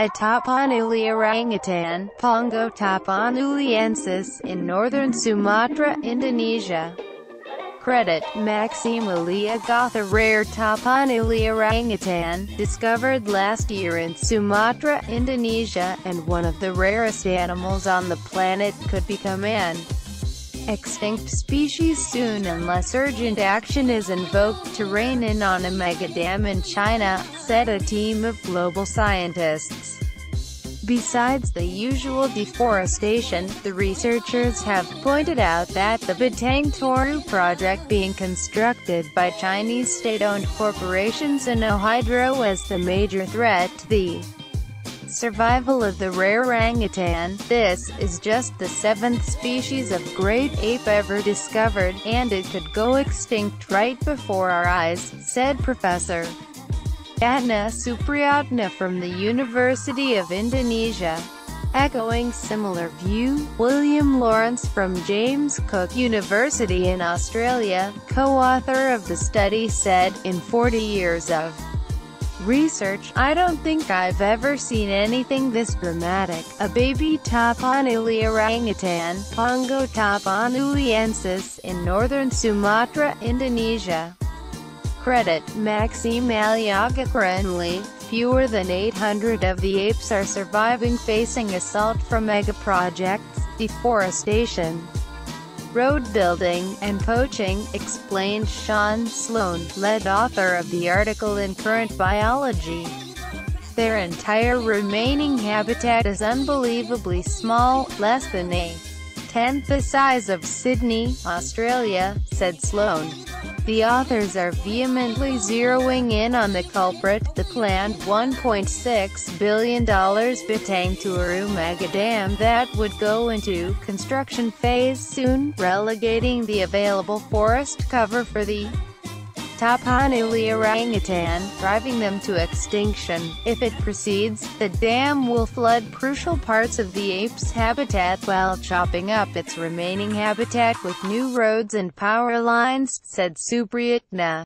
A Tapanuli orangutan, Pongo tapanuliensis, in northern Sumatra, Indonesia. Credit, Maxime Goth a rare Tapanuli orangutan, discovered last year in Sumatra, Indonesia, and one of the rarest animals on the planet, could become an extinct species soon unless urgent action is invoked to rein in on a megadam in China, said a team of global scientists. Besides the usual deforestation, the researchers have pointed out that the Batang Toru project being constructed by Chinese state-owned corporations Sinohydro as the major threat to the survival of the rare orangutan. This is just the seventh species of great ape ever discovered, and it could go extinct right before our eyes, said Professor Jatna Supriatna from the University of Indonesia. Echoing similar view, William Laurance from James Cook University in Australia, co-author of the study said, in 40 years of research, I don't think I've ever seen anything this dramatic. A baby Tapanuli orangutan, Pongo tapanuliensis, in northern Sumatra, Indonesia. Credit, Maxime Aliaga Fewer than 800 of the apes are surviving facing assault from megaprojects, deforestation, road building, and poaching, explained Sean Sloan, lead author of the article in Current Biology. Their entire remaining habitat is unbelievably small, less than a tenth the size of Sydney, Australia, said Sloan. The authors are vehemently zeroing in on the culprit, the planned $1.6 billion Batang Toru mega dam that would go into construction phase soon, relegating the available forest cover for the Tapanuli orangutan, driving them to extinction. If it proceeds, the dam will flood crucial parts of the ape's habitat while chopping up its remaining habitat with new roads and power lines, said Supriatna.